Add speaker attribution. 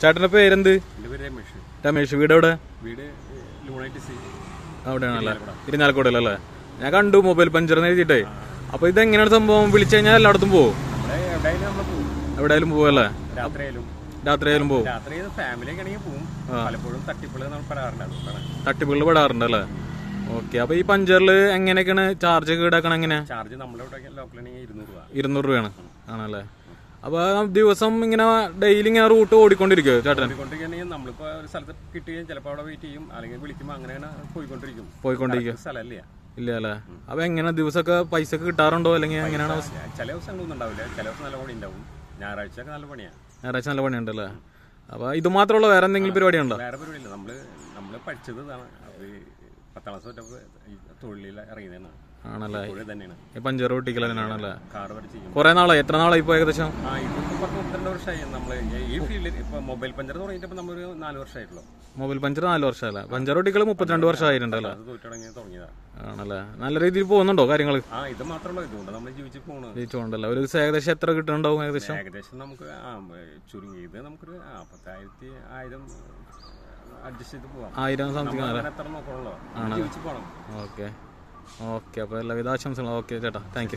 Speaker 1: ചേട്ടന്റെ പേരെന്ത്?
Speaker 2: രമേഷ്
Speaker 1: വീട് എവിടെ? അവിടെയാണല്ലേ? ഇരിഞ്ഞാലക്കോടല്ലേ ഞാൻ കണ്ടു മൊബൈൽ പഞ്ചർ എഴുതിയിട്ടേ. അപ്പൊ ഇത് എങ്ങനെയാണ് സംഭവം? വിളിച്ചു കഴിഞ്ഞാൽ എല്ലായിടത്തും പോകും
Speaker 2: എവിടെയാലും എവിടെയായാലും
Speaker 1: പോവല്ലേ?
Speaker 2: രാത്രിയായാലും.
Speaker 1: പോകും
Speaker 2: തട്ടിപ്പുകൾ നമ്മൾ പെടാറുണ്ട് അതുകൊണ്ടാണ്.
Speaker 1: തട്ടിപ്പുകൾ പെടാറുണ്ട് അല്ലേ ഓക്കെ അപ്പൊ ഈ പഞ്ചറിൽ എങ്ങനെയൊക്കെയാണ് ചാർജ് ഒക്കെ ഈടാക്കണം എങ്ങനെയാ?
Speaker 2: ചാർജ് നമ്മളിവിടെ ഇരുന്നൂറ്
Speaker 1: രൂപയാണ്. ആണല്ലേ? അപ്പൊ ദിവസം ഇങ്ങനെ ഡെയിലി ഇങ്ങനെ റൂട്ട് ഓടിക്കൊണ്ടിരിക്കുവോ ചേട്ടൻ?
Speaker 2: നമ്മളിപ്പോ ഒരു സ്ഥലത്ത് കിട്ടുകയും അവിടെ വെയിറ്റ് ചെയ്യും. അല്ലെങ്കിൽ പോയിക്കൊണ്ടിരിക്കും.
Speaker 1: പോയിക്കൊണ്ടിരിക്കും.
Speaker 2: സ്ഥലമില്ല
Speaker 1: ഇല്ല അല്ലേ? അപ്പൊ എങ്ങനെ ദിവസമൊക്കെ പൈസ കിട്ടാറുണ്ടോ? അല്ലെങ്കിൽ എങ്ങനെയാണ്?
Speaker 2: ചില ദിവസങ്ങളൊന്നും ഉണ്ടാവില്ല. ചില ദിവസം നല്ല പണി ഉണ്ടാവും. ഞായറാഴ്ച നല്ല പണിയാണ്
Speaker 1: ഞായറാഴ്ച നല്ല പണിയുണ്ടല്ലേ? അപ്പൊ ഇത് മാത്രമുള്ള വേറെ എന്തെങ്കിലും പരിപാടി ഉണ്ടോ
Speaker 2: വേറെ നമ്മൾ നമ്മൾ പഠിച്ചത് പത്താം ക്ലാസ് തൊട്ടപ്പോ തൊഴിലിൽ ഇറങ്ങിയതാണ്.
Speaker 1: ആണല്ലേ? ഈ പഞ്ചർ തന്നെയാണല്ലേ കുറെ നാളായി. എത്ര നാളായി ഇപ്പൊ ഏകദേശം?
Speaker 2: വർഷമായി നമ്മൾ ഈ ഫീൽഡിൽ ഇപ്പൊ മൊബൈൽ പഞ്ചർ തുടങ്ങിയിട്ട് ഒരു നാല് വർഷമായിട്ടുള്ളൂ.
Speaker 1: മൊബൈൽ പഞ്ചർ നാല് വർഷമല്ലേ? പഞ്ചർ പൊട്ടിക്കൽ മുപ്പത്തിരണ്ട് വർഷമായിട്ടുണ്ടല്ലേ? ആണല്ലേ? നല്ല രീതിയിൽ പോകുന്നുണ്ടോ കാര്യങ്ങൾ
Speaker 2: ഇത് മാത്രമല്ല ഇതുകൊണ്ട് നമ്മൾ ജീവിച്ച് പോണ്.
Speaker 1: ജയിച്ചുകൊണ്ടല്ലേ ഒരു ദിവസം ഏകദേശം എത്ര കിട്ടുന്നുണ്ടാവും ഏകദേശം?
Speaker 2: ഏകദേശം നമുക്ക് ചുരുങ്ങിയത് നമുക്കൊരു പത്തായിരത്തി ആയിരം അഡ്ജസ്റ്റ് ചെയ്ത് പോവാം.
Speaker 1: ആയിരം സംതിങ്
Speaker 2: നമ്മൾ ജീവിച്ച്
Speaker 1: ഓക്കെ. ഓക്കെ അപ്പോൾ എല്ലാവിധ ആശംസകളും. ഓക്കെ ചേട്ടാ താങ്ക്